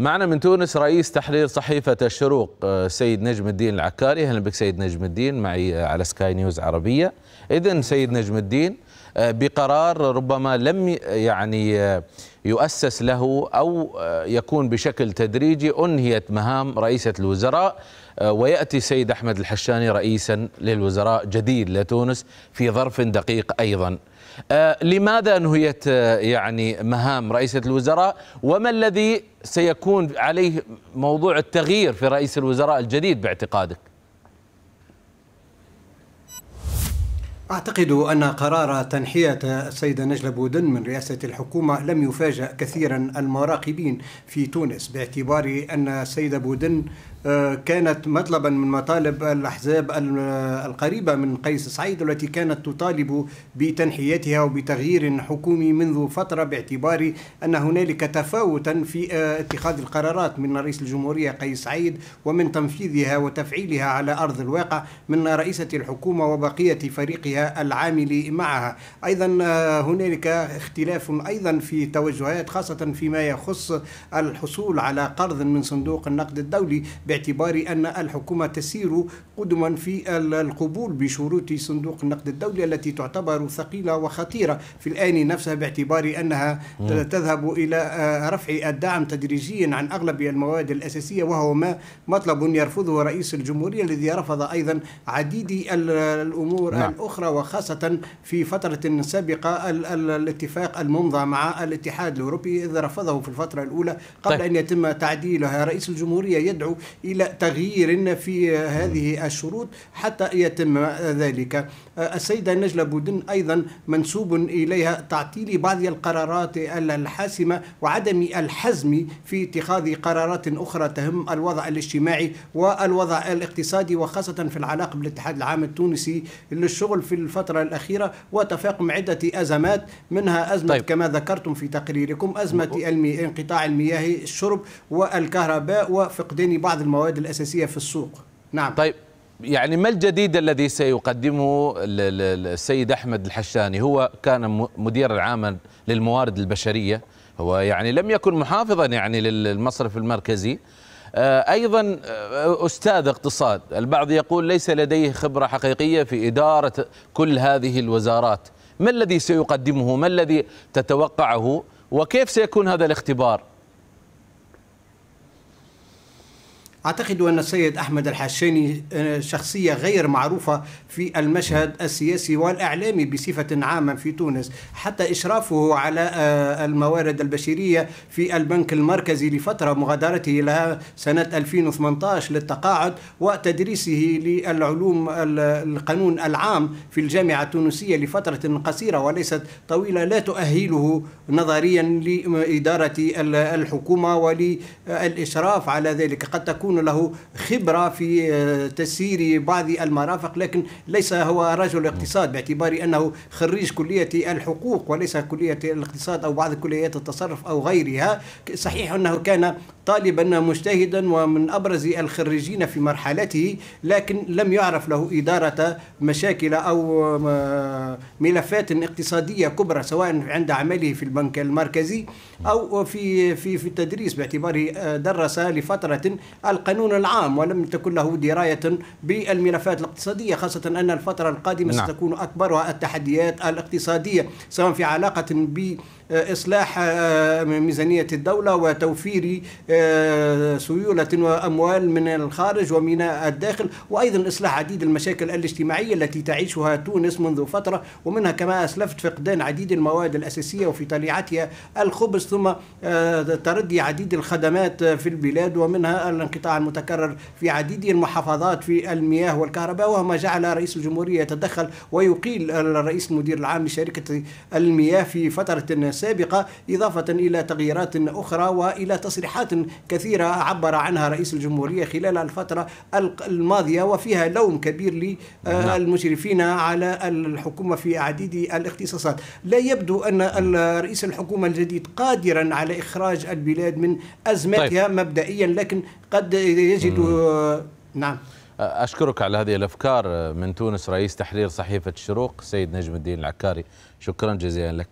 معنا من تونس رئيس تحرير صحيفة الشروق سيد نجم الدين العكاري. أهلا بك سيد نجم الدين معي على سكاي نيوز عربية. إذن سيد نجم الدين بقرار ربما لم يعني يؤسس له أو يكون بشكل تدريجي أنهيت مهام رئيسة الوزراء ويأتي سيد أحمد الحشاني رئيسا للوزراء جديد لتونس في ظرف دقيق أيضا لماذا أنهيت يعني مهام رئيسة الوزراء وما الذي سيكون عليه موضوع التغيير في رئيس الوزراء الجديد باعتقادك؟ أعتقد أن قرار تنحية السيدة نجلة بودن من رئاسة الحكومة لم يفاجأ كثيرا المراقبين في تونس باعتبار أن السيدة بودن كانت مطلبا من مطالب الأحزاب القريبة من قيس سعيد التي كانت تطالب بتنحيتها وبتغيير حكومي منذ فترة باعتبار أن هنالك تفاوتا في اتخاذ القرارات من رئيس الجمهورية قيس سعيد ومن تنفيذها وتفعيلها على أرض الواقع من رئيسة الحكومة وبقية فريقها العامل معها. أيضا هنالك اختلاف أيضا في توجهات خاصة فيما يخص الحصول على قرض من صندوق النقد الدولي باعتبار أن الحكومة تسير قدما في القبول بشروط صندوق النقد الدولي التي تعتبر ثقيلة وخطيرة في الآن نفسها باعتبار أنها م. تذهب إلى رفع الدعم تدريجيا عن أغلب المواد الأساسية وهو ما مطلب يرفضه رئيس الجمهورية الذي رفض أيضا عديد الأمور نعم. الأخرى وخاصة في فترة سابقة الاتفاق الممضى مع الاتحاد الأوروبي إذ رفضه في الفترة الأولى قبل طيب. أن يتم تعديلها رئيس الجمهورية يدعو إلى تغيير في هذه الشروط حتى يتم ذلك السيدة نجلة بودن أيضا منسوب إليها تعطيل بعض القرارات الحاسمة وعدم الحزم في اتخاذ قرارات أخرى تهم الوضع الاجتماعي والوضع الاقتصادي وخاصة في العلاقة بالاتحاد العام التونسي للشغل في الفترة الأخيرة وتفاقم عدة أزمات منها أزمة طيب. كما ذكرتم في تقريركم أزمة المي... انقطاع المياه الشرب والكهرباء وفقدان بعض المواد الأساسية في السوق. نعم. طيب يعني ما الجديد الذي سيقدمه السيد أحمد الحشاني؟ هو كان مدير العام للموارد البشرية هو يعني لم يكن محافظا يعني للمصرف المركزي. أيضا أستاذ اقتصاد البعض يقول ليس لديه خبرة حقيقية في إدارة كل هذه الوزارات. ما الذي سيقدمه؟ ما الذي تتوقعه؟ وكيف سيكون هذا الاختبار؟ أعتقد أن السيد أحمد الحشاني شخصية غير معروفة في المشهد السياسي والإعلامي بصفة عامة في تونس. حتى إشرافه على الموارد البشرية في البنك المركزي لفترة مغادرته لها سنة 2018 للتقاعد وتدريسه للعلوم القانون العام في الجامعة التونسية لفترة قصيرة وليست طويلة لا تؤهله نظريا لإدارة الحكومة وللإشراف على ذلك. قد تكون يكون له خبرة في تسيير بعض المرافق لكن ليس هو رجل اقتصاد باعتبار أنه خريج كلية الحقوق وليس كلية الاقتصاد أو بعض كليات التصرف أو غيرها. صحيح أنه كان طالبا مجتهدا ومن أبرز الخريجين في مرحلته لكن لم يعرف له إدارة مشاكل أو ملفات اقتصادية كبرى سواء عند عمله في البنك المركزي أو في في في التدريس باعتباره درس لفترة القانون العام ولم تكن له دراية بالملفات الاقتصادية خاصة أن الفترة القادمة نعم. ستكون أكبرها التحديات الاقتصادية سواء في علاقة ب إصلاح ميزانية الدولة وتوفير سيولة وأموال من الخارج ومن الداخل وأيضا إصلاح عديد المشاكل الاجتماعية التي تعيشها تونس منذ فترة ومنها كما أسلفت فقدان عديد المواد الأساسية وفي طليعتها الخبز ثم تردي عديد الخدمات في البلاد ومنها الانقطاع المتكرر في عديد المحافظات في المياه والكهرباء وهو ما جعل رئيس الجمهورية يتدخل ويقيل الرئيس المدير العام لشركة المياه في فترة سابقة إضافة إلى تغييرات أخرى وإلى تصريحات كثيرة عبر عنها رئيس الجمهورية خلال الفترة الماضية وفيها لوم كبير للمشرفين على الحكومة في عديد الاختصاصات. لا يبدو أن رئيس الحكومة الجديد قادرا على إخراج البلاد من أزمتها طيب. مبدئيا لكن قد يجد نعم. أشكرك على هذه الأفكار من تونس رئيس تحرير صحيفة الشروق سيد نجم الدين العكاري. شكرا جزيلا لك.